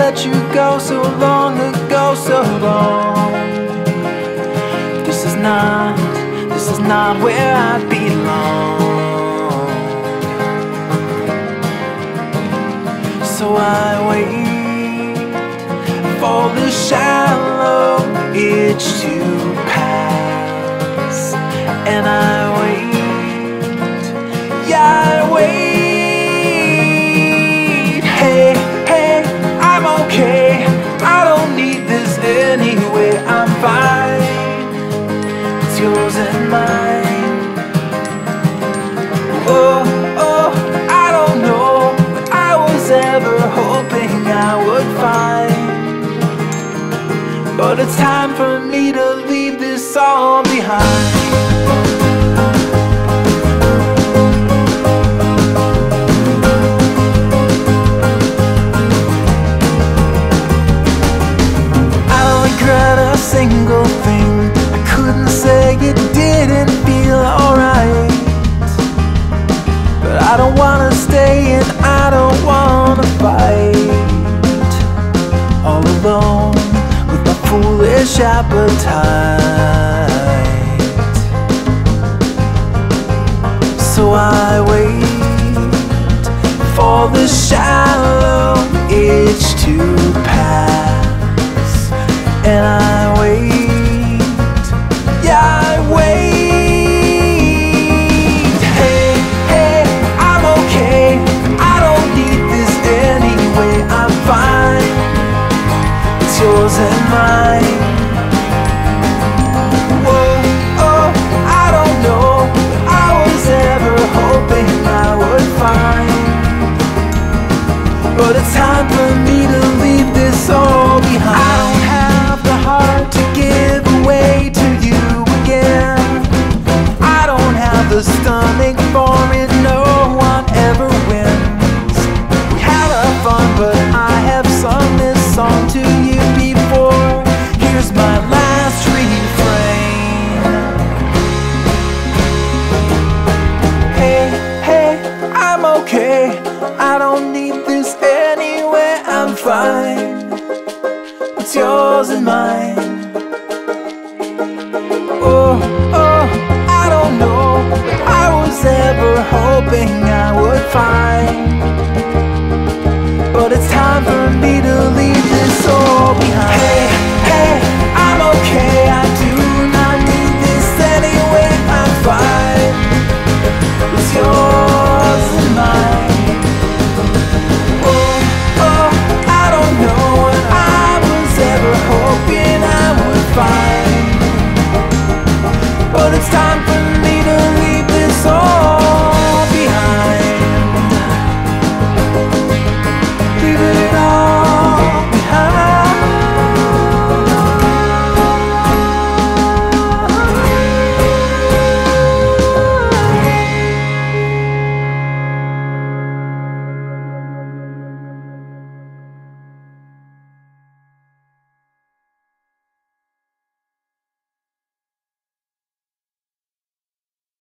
ago, so long ago, so long. This is not, this is not where I belong. So I wait for the shallow itch to pass, and I But it's time for me to leave this all behind. I don't regret a single thing. I couldn't say it didn't feel alright. But I don't wanna stay and I don't wanna foolish appetite. So I wait for the shallow itch to pass. I don't need this anywhere, I'm fine. It's yours and mine.